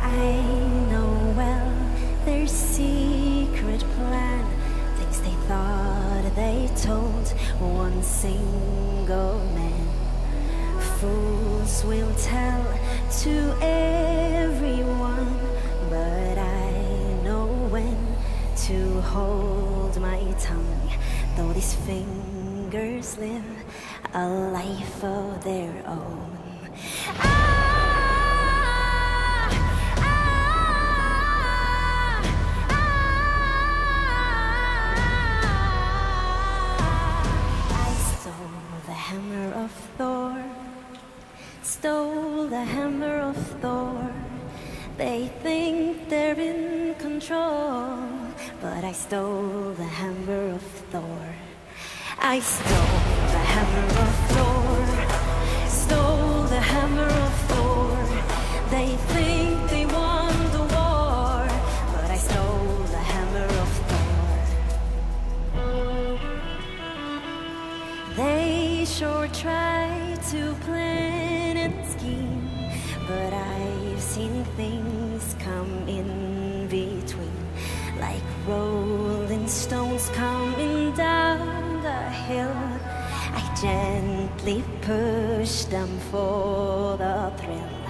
I know well their secret plan. Things they thought they told one single man. Fools will tell to everyone, but I know when to hold my tongue. Though these fingers live a life of their own. Ah, ah, ah, I stole the hammer of Thor. Stole the hammer of Thor. They think they're in control, but I stole the hammer of Thor. I stole sure try to plan and scheme, but I've seen things come in between, like rolling stones coming down the hill. I gently push them for the thrill.